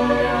Hallelujah.